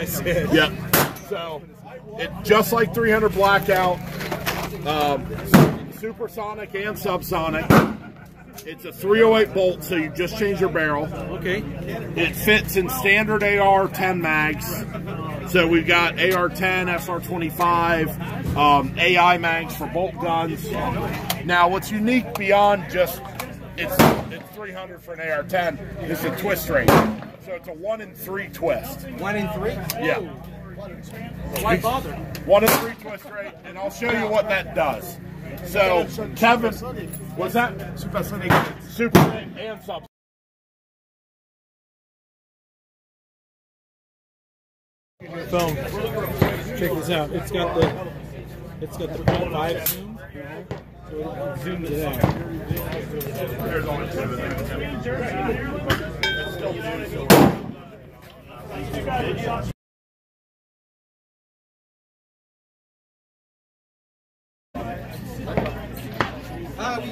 Yep. So, it just like 300 blackout, um, supersonic and subsonic. It's a 308 bolt, so you just change your barrel. Okay. It fits in standard AR-10 mags. So we've got AR-10, SR-25, um, AI mags for bolt guns. Now, what's unique beyond just it's it's 300 for an AR-10 It's a twist rate. So it's a one in three twist. One in three? Yeah. Why bother? One in three twist rate, and I'll show you what that does. So, Kevin, what's that? Supersonic. Super and sub. Phone. Check this out. It's got the it's got the 0.5 zoom. Zoom this out. There's only two of them. It's still. Ah.